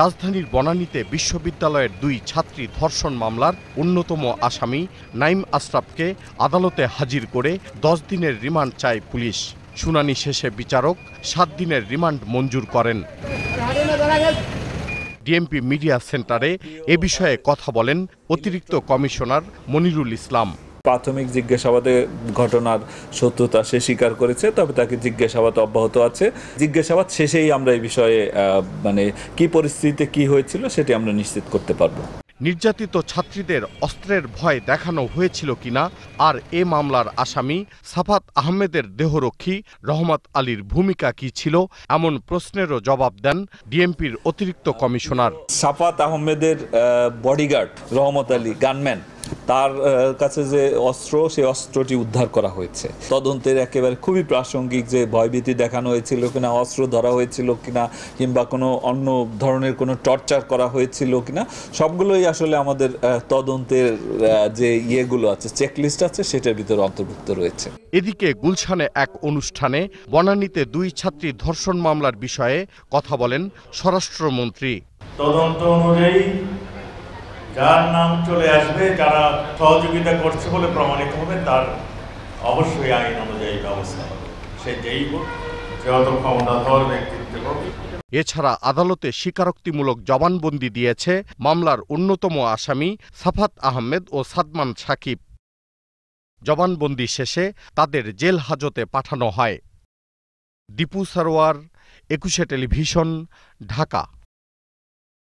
রাজধানীর বনানীতে বিশ্ববিদ্যালয়ের দুই ছাত্রী ধর্ষণ মামলার অন্যতম আসামি নাইম আশরাফকে আদালতে হাজির করে দশ দিনের রিমান্ড চায় পুলিশ। শুনানি শেষে বিচারক সাত দিনের রিমান্ড মঞ্জুর করেন। ডিএমপি মিডিয়া সেন্টারে এ বিষয়ে কথা বলেন অতিরিক্ত কমিশনার মনিরুল ইসলাম। প্রাথমিক জিজ্ঞাসাবাদে ঘটনার সত্যতা সে স্বীকার করেছে তবে তাকে জিজ্ঞাসাবাদ অব্যাহত আছে। জিজ্ঞাসাবাদ শেষেই আমরা এই বিষয়ে মানে কি পরিস্থিতিতে কি হয়েছিল সেটি আমরা নিশ্চিত করতে পারব। নির্যাতিত ছাত্রীদের অস্ত্রের ভয় দেখানো হয়েছিল কিনা আর এ মামলার আসামি সাফাত আহমেদের দেহরক্ষী রহমত আলীর ভূমিকা কি ছিল এমন প্রশ্নেরও জবাব দেন ডিএমপির অতিরিক্ত কমিশনার। সাফাত আহমেদের বডিগার্ড রহমত আলী গানম্যান তার কাছে যে অস্ত্র সেই অস্ত্রটি উদ্ধার করা হয়েছে। তদন্তের একেবারে খুবই প্রাসঙ্গিক যে ভয়ভীতি দেখানো হয়েছিল কিনা অস্ত্র ধরা হয়েছিল কিনা কিংবা কোনো অন্য ধরনের কোনো টর্চার করা হয়েছিল কিনা সবগুলোই আসলে আমাদের আহ, তদন্তের যে ইয়েগুলো আছে চেকলিস্ট আছে সেটার ভিতরে অন্তর্ভুক্ত রয়েছে। এদিকে গুলশানে এক অনুষ্ঠানে বনানীতে দুই ছাত্রী ধর্ষণ মামলার বিষয়ে কথা বলেন স্বরাষ্ট্রমন্ত্রী। তদন্ত অনুযায়ী যার নাম চলে আসবে, যারা সহযোগিতা করছে বলে প্রমাণিত হবে, তার অবশ্যই আইন অনুযায়ী ব্যবস্থা হবে। সে যেই হোক যত ক্ষমতাধর ব্যক্তিত্ব হোক। এছাড়া আদালতে স্বীকারোক্তিমূলক জবানবন্দি দিয়েছে মামলার অন্যতম আসামি সাফাত আহমেদ ও সাদমান সাকিব। জবানবন্দি শেষে তাদের জেল হাজতে পাঠানো হয়। দীপু সারোয়ার, একুশে টেলিভিশন, ঢাকা।